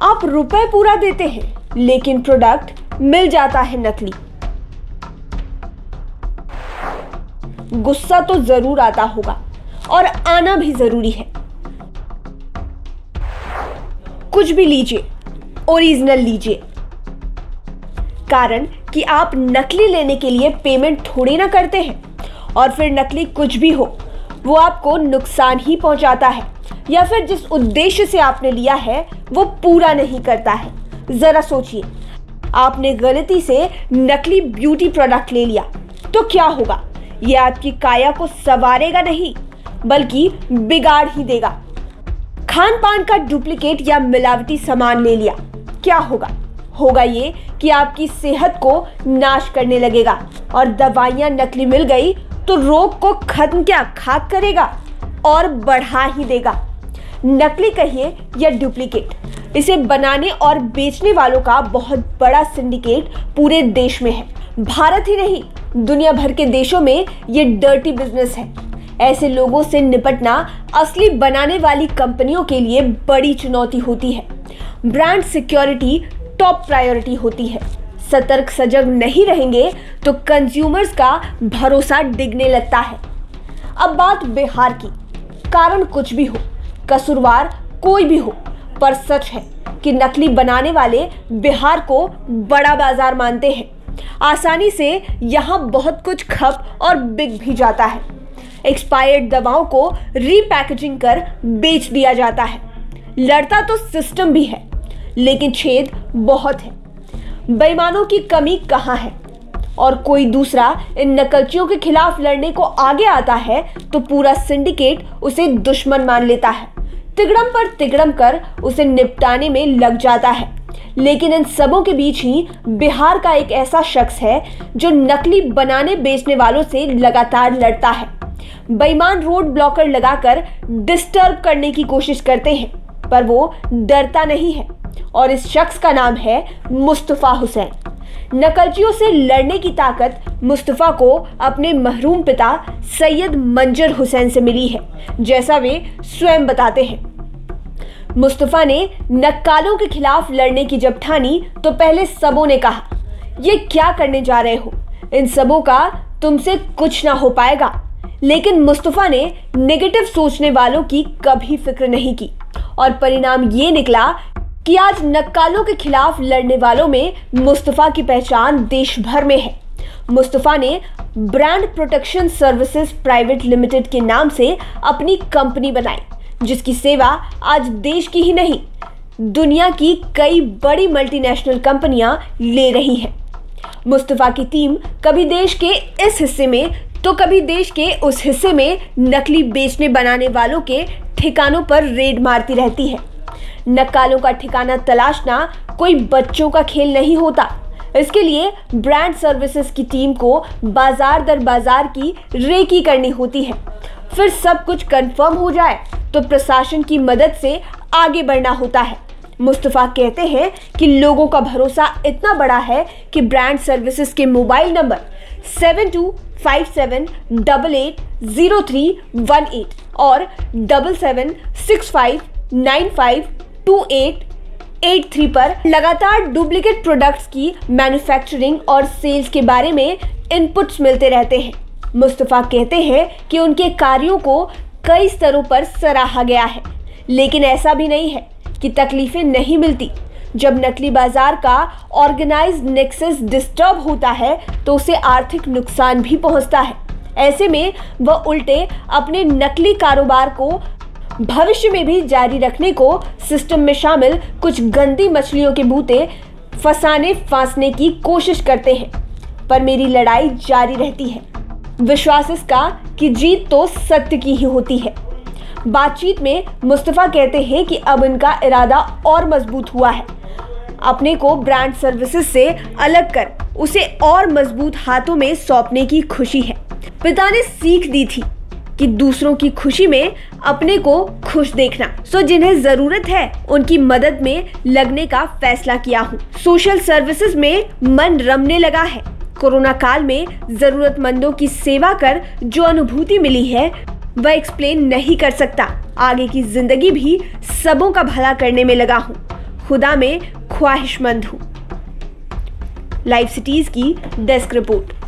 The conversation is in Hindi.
आप रुपए पूरा देते हैं, लेकिन प्रोडक्ट मिल जाता है नकली। गुस्सा तो ज़रूर आता होगा, और आना भी ज़रूरी है। कुछ भी लीजिए ओरिजिनल लीजिए। कारण कि आप नकली लेने के लिए पेमेंट थोड़ी ना करते हैं, और फिर नकली कुछ भी हो, वो आपको नुकसान ही पहुंचाता है। या फिर जिस उद्देश्य से आपने लिया है, वो पूरा नहीं करता है। जरा सोचिए, आपने गलती से नकली ब्यूटी प्रोडक्ट ले लिया तो क्या होगा? ये आपकी काया को सवारेगा नहीं, बल्कि बिगाड़ ही देगा। खान पान का डुप्लीकेट या मिलावटी सामान ले लिया, क्या होगा? होगा ये कि आपकी सेहत को नाश करने लगेगा और दवाइयाँ नकली मिल गई तो रोग को खत्म क्या, खाक करेगा और बढ़ा ही देगा। नकली कहिए या डुप्लीकेट। इसे बनाने और बेचने वालों का बहुत बड़ा सिंडिकेट पूरे देश में है। भारत ही नहीं, दुनिया भर के देशों में ये डर्टी बिज़नेस है। ऐसे लोगों से निपटना असली बनाने वाली कंपनियों के लिए बड़ी चुनौती होती है। ब्रांड सिक्योरिटी टॉप प्रायोरिटी होती है। सतर्क सजग नहीं रहेंगे तो कंज्यूमर्स का भरोसा डिगने लगता है। अब बात बिहार की। कारण कुछ भी हो कसूरवार कोई भी हो, पर सच है कि नकली बनाने वाले बिहार को बड़ा बाज़ार मानते हैं। आसानी से यहाँ बहुत कुछ खप और बिक भी जाता है। एक्सपायर्ड दवाओं को रीपैकेजिंग कर बेच दिया जाता है। लड़ता तो सिस्टम भी है, लेकिन छेद बहुत है। बेईमानों की कमी कहाँ है? और कोई दूसरा इन नकलचियों के खिलाफ लड़ने को आगे आता है तो पूरा सिंडिकेट उसे दुश्मन मान लेता है। तिगड़म पर तिगड़म कर उसे निपटाने में लग जाता है। लेकिन इन सबों के बीच ही बिहार का एक ऐसा शख्स है जो नकली बनाने बेचने वालों से लगातार लड़ता है। बेईमान रोड ब्लॉकर लगाकर डिस्टर्ब करने की कोशिश करते हैं, पर वो डरता नहीं है और इस शख्स का नाम है मुस्तफ़ा हुसैन। नकलचियों से लड़ने की ताकत मुस्तफ़ा को अपने महरूम पिता सैयद मंजर हुसैन से मिली है, जैसा वे स्वयं बताते हैं। मुस्तफ़ा ने नक्कालों के खिलाफ लड़ने की जब ठानी तो पहले सबों ने कहा, ये क्या करने जा रहे हो? इन सबों का तुमसे कुछ ना हो पाएगा। लेकिन मुस्तफ़ा ने नेगेटिव सोचने वालों की कभी फ़िक्र नहीं की। और परिणाम ये निकला कि आज नक्कालों के खिलाफ लड़ने वालों में मुस्तफ़ा की पहचान देश भर में है। मुस्तफ़ा ने brand protection services private limited के नाम से अपनी कंपनी बनाई। जिसकी सेवा आज देश की ही नहीं, दुनिया की कई बड़ी मल्टीनेशनल कंपनियाँ ले रही हैं। मुस्तफ़ा की टीम कभी देश के इस हिस्से में तो कभी देश के उस हिस्से में नकली बेचने बनाने वालों के ठिकानों पर रेड मारती रहती है। नक्कालों का ठिकाना तलाशना कोई बच्चों का खेल नहीं होता। इसके लिए ब्रांड सर्विसेज़ की टीम को बाज़ार दर बाज़ार की रेकी करनी होती है। फिर सब कुछ कंफर्म हो जाए तो प्रशासन की मदद से आगे बढ़ना होता है। मुस्तफ़ा कहते हैं कि लोगों का भरोसा इतना बड़ा है कि ब्रांड सर्विसेज़ के mobile number seven two five seven double eight zero three one eight और double seven six five nine five two eight eight three पर लगातार डुप्लीकेट प्रोडक्ट्स की मैन्युफैक्चरिंग और सेल्स के बारे में इनपुट्स मिलते रहते हैं। मुस्तफ़ा कहते हैं कि उनके कार्यों को कई स्तरों पर सराहा गया है। लेकिन ऐसा भी नहीं है कि तकलीफें नहीं मिलती। जब नकली बाज़ार का ऑर्गेनाइज नेक्सस डिस्टर्ब होता है तो उसे आर्थिक नुकसान भी पहुँचता है। ऐसे में वह उल्टे अपने नकली कारोबार को भविष्य में भी जारी रखने को सिस्टम में शामिल कुछ गंदी मछलियों के बूते फंसाने फांसने की कोशिश करते हैं। पर मेरी लड़ाई जारी रहती है। विश्वास इसका कि जीत तो सत्य की ही होती है। बातचीत में मुस्तफ़ा कहते हैं कि अब इनका इरादा और मज़बूत हुआ है। अपने को ब्रांड सर्विसेज़ से अलग कर, उसे और मज़बूत हाथों में सौंपने की खुशी है। पिता ने सीख दी थी कि दूसरों की खुशी में अपने को खुश देखना। सो जिन्हें ज़रूरत है, उनकी मदद में लगने का फैसला किया हूँ। सोशल सर्विसेज़ में मन रमने लगा है। कोरोना काल में जरूरतमंदों की सेवा कर जो अनुभूति मिली है, वह एक्सप्लेन नहीं कर सकता। आगे की ज़िंदगी भी सबों का भला करने में लगा हूँ। खुदा में ख्वाहिशमंद हूँ। लाइव सिटीज़ की डेस्क रिपोर्ट।